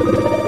you.